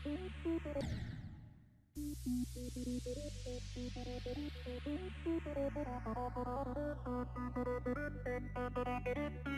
Thank you.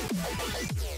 Let's go.